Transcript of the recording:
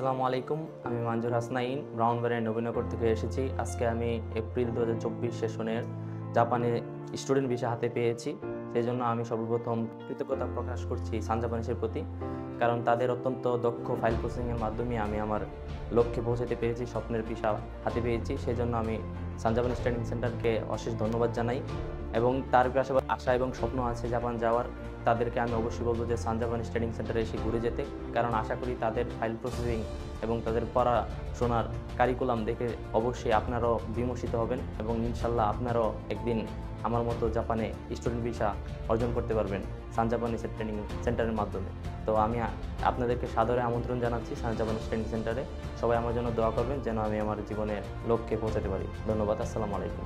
আসসালামু আলাইকুম, আমি মঞ্জুর হাসনাইন ব্রাউনবাড়ির নবীনগর থেকে এসেছি। আজকে আমি এপ্রিল দু হাজার চব্বিশ সেশনের জাপানে স্টুডেন্ট ভিসা হাতে পেয়েছি। সেই জন্য আমি সর্বপ্রথম কৃতজ্ঞতা প্রকাশ করছি সান জাপানিসের প্রতি, কারণ তাদের অত্যন্ত দক্ষ ফাইল প্রসেসিংয়ের মাধ্যমে আমি আমার লক্ষ্যে পৌঁছাতে পেরেছি, স্বপ্নের ভিসা হাতে পেয়েছি। সেই জন্য আমি সান জাপানিস ট্রেনিং সেন্টারকে অশেষ ধন্যবাদ জানাই এবং তার পাশাপাশি আশা এবং স্বপ্ন আছে জাপান যাওয়ার। তাদেরকে আমি অবশ্যই বলব যে সান জাপানিস ট্রেনিং সেন্টারে এসে ঘুরে যেতে, কারণ আশা করি তাদের ফাইল প্রসেসিং এবং তাদের পড়াশোনার কারিকুলাম দেখে অবশ্যই আপনারাও বিমর্ষিত হবেন এবং ইনশাল্লাহ আপনারাও একদিন আমার মতো জাপানে স্টুডেন্ট ভিসা অর্জন করতে পারবেন সান জাপানিসের ট্রেনিং সেন্টারের মাধ্যমে। তো আমি আপনাদেরকে সাদরে আমন্ত্রণ জানাচ্ছি সানজাবান ট্রেনিং সেন্টারে। সবাই আমার জন্য দোয়া করবেন যেন আমি আমার জীবনের লক্ষ্যে পৌঁছাতে পারি। ধন্যবাদ, আসসালামু আলাইকুম।